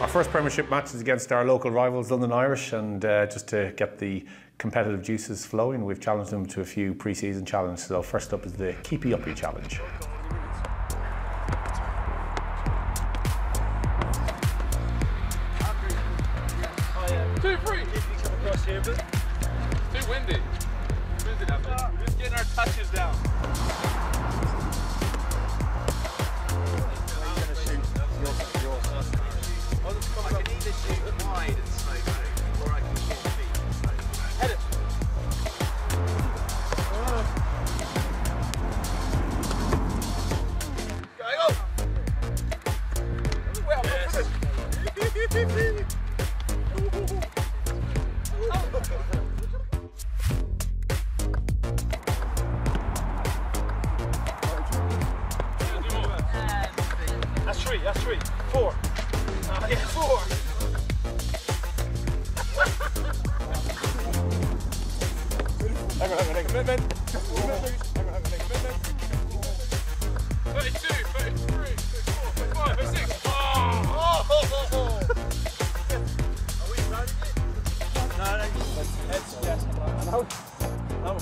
Our first Premiership match is against our local rivals, London Irish, and uh, just to get the competitive juices flowing, we've challenged them to a few pre-season challenges. So first up is the Keepy Uppy Challenge. Too free. come across here, but Too windy. Windy That's three, that's three. Four. Uh, yeah, four. hang on, hang on, hang 나오, 나오,